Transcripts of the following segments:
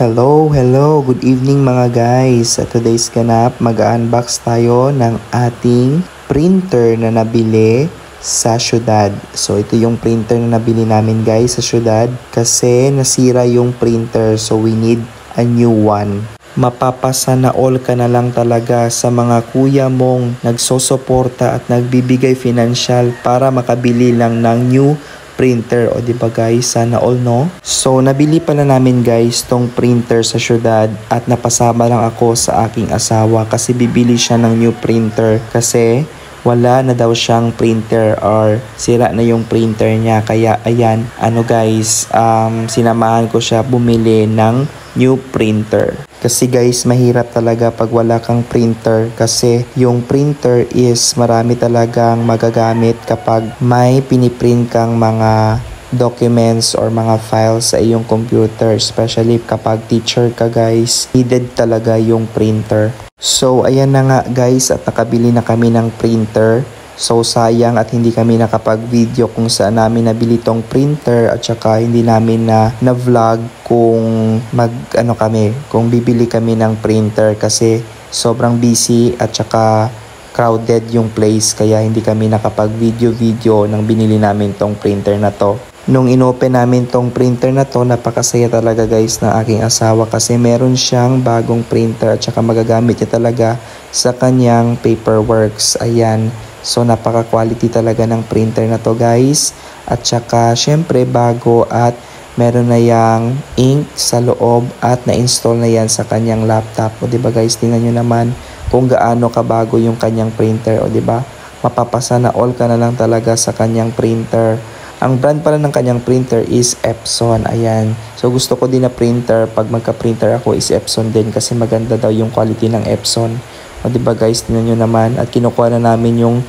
Hello, hello, good evening mga guys. Sa today's ganap, mag-unbox tayo ng ating printer na nabili sa syudad. So ito yung printer na nabili namin guys sa syudad kasi nasira yung printer so we need a new one. Mapapasa na all ka na lang talaga sa mga kuya mong nagsosuporta at nagbibigay financial para makabili lang ng new printer. O di ba guys? Sana all no? So nabili pala namin guys tong printer sa syudad at napasama lang ako sa aking asawa kasi bibili siya ng new printer kasi wala na daw siyang printer or sira na yung printer niya. Kaya ayan ano guys um, sinamahan ko siya bumili ng new printer. Kasi guys, mahirap talaga pag wala kang printer. Kasi yung printer is marami talagang magagamit kapag may piniprint kang mga documents or mga files sa iyong computer. Especially kapag teacher ka guys needed talaga yung printer so ayan na nga guys at nakabili na kami ng printer So sayang at hindi kami nakapag-video kung saan namin nabili tong printer at saka hindi namin na na-vlog kung mag ano kami, kung bibili kami ng printer kasi sobrang busy at saka crowded yung place kaya hindi kami nakapag-video-video nang binili namin tong printer na to. Nung inopen namin tong printer na to, napakasaya talaga guys ng aking asawa kasi meron siyang bagong printer at saka magagamit niya talaga sa kanyang paperworks. Ayan. So napaka-quality talaga ng printer na to guys. At saka syempre bago at meron na yang ink sa loob at na-install na yan sa kanyang laptop. O diba guys, tingnan nyo naman kung gaano kabago yung kanyang printer. O diba, mapapasa na all ka na lang talaga sa kanyang printer. Ang brand pala ng kanyang printer is Epson. Ayan. So gusto ko din na printer. Pag magka-printer ako is Epson din kasi maganda daw yung quality ng Epson. O diba guys, tingnan nyo naman. At kinukuha na namin yung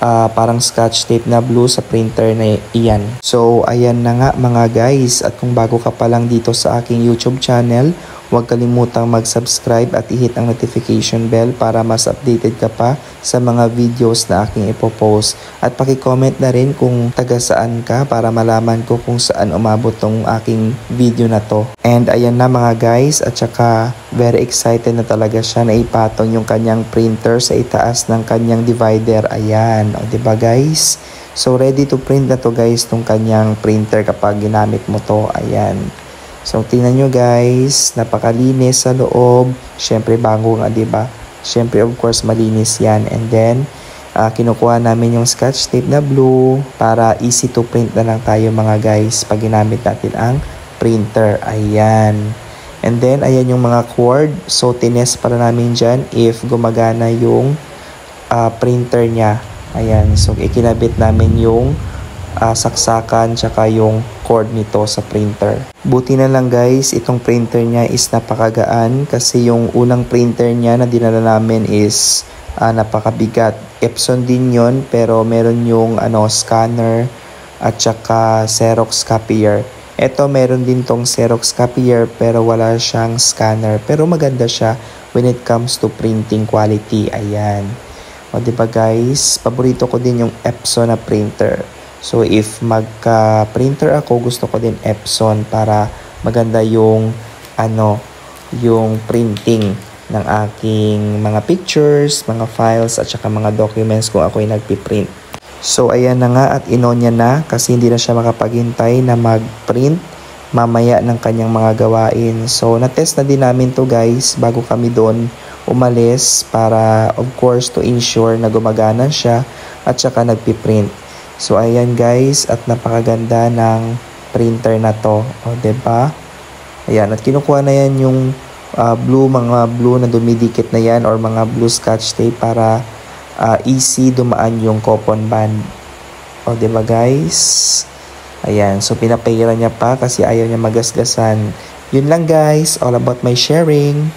uh, parang scotch tape na blue sa printer na iyan. So ayan na nga mga guys. At kung bago ka pa lang dito sa aking YouTube channel, Huwag kalimutang mag-subscribe at i-hit ang notification bell para mas updated ka pa sa mga videos na aking ipopost. At paki-comment na rin kung taga saan ka para malaman ko kung saan umabot tong aking video na to. And ayan na mga guys at saka very excited na talaga siya na ipatong yung kanyang printer sa itaas ng kanyang divider. Ayan, o ba diba guys? So ready to print na to guys tong kanyang printer kapag ginamit mo to. Ayan. So, tingnan nyo guys, napakalinis sa loob. Siyempre, bago nga, ba diba? Siyempre, of course, malinis yan. And then, uh, kinukuha namin yung scotch tape na blue para easy to print na lang tayo mga guys pag ginamit natin ang printer. Ayan. And then, ayan yung mga cord. So, tines para namin dyan if gumagana yung uh, printer niya. Ayan. So, ikinabit namin yung uh, saksakan tsaka yung cord nito sa printer. Buti na lang guys, itong printer niya is napakagaan kasi yung unang printer niya na dinala namin is uh, napakabigat. Epson din yon pero meron yung ano, scanner at saka Xerox copier. Ito meron din tong Xerox copier pero wala siyang scanner pero maganda siya when it comes to printing quality. Ayan. O diba guys, paborito ko din yung Epson na printer. So if magka-printer ako, gusto ko din Epson para maganda yung ano, yung printing ng aking mga pictures, mga files at saka mga documents kung ako ay nagpi-print. So ayan na nga at inonya na kasi hindi na siya makapaghintay na mag-print mamaya ng kanyang mga gawain. So na-test na din namin to guys bago kami doon umalis para of course to ensure na gumagana siya at saka nagpi-print. So ayan guys at napakaganda ng printer na to. O ba? Diba? Ayan at kinukuha na yan yung uh, blue mga blue na dumidikit na yan or mga blue scotch tape para uh, easy dumaan yung coupon band. O ba diba guys? Ayan, so pinapahira niya pa kasi ayaw niya magasgasan. Yun lang guys, all about my sharing.